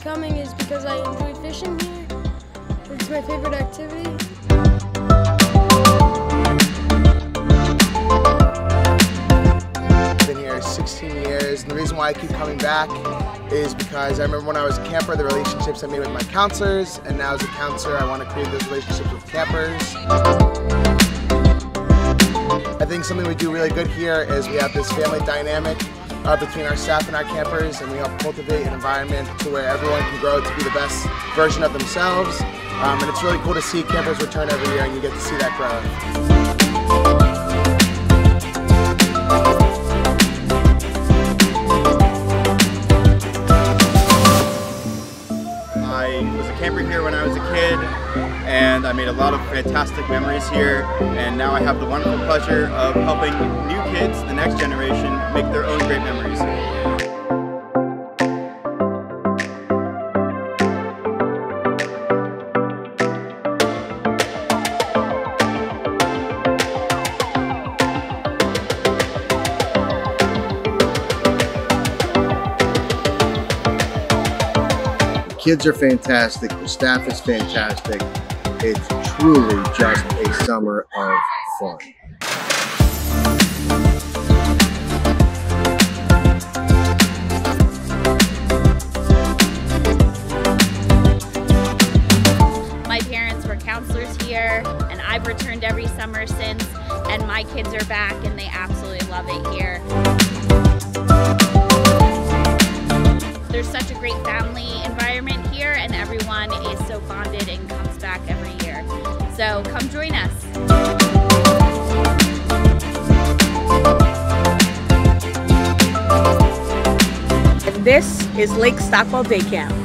coming is because I enjoy fishing here. It's my favorite activity. I've Been here 16 years, and the reason why I keep coming back is because I remember when I was a camper, the relationships I made with my counselors, and now as a counselor, I want to create those relationships with campers. I think something we do really good here is we have this family dynamic uh, between our staff and our campers, and we help cultivate an environment to where everyone can grow to be the best version of themselves. Um, and it's really cool to see campers return every year, and you get to see that growth. I was a camper here when I was a kid and I made a lot of fantastic memories here and now I have the wonderful pleasure of helping new kids, the next generation, make their kids are fantastic. The staff is fantastic. It's truly just a summer of fun. My parents were counselors here, and I've returned every summer since, and my kids are back, and they absolutely love it here. So come join us. This is Lake Stockwell Day Camp.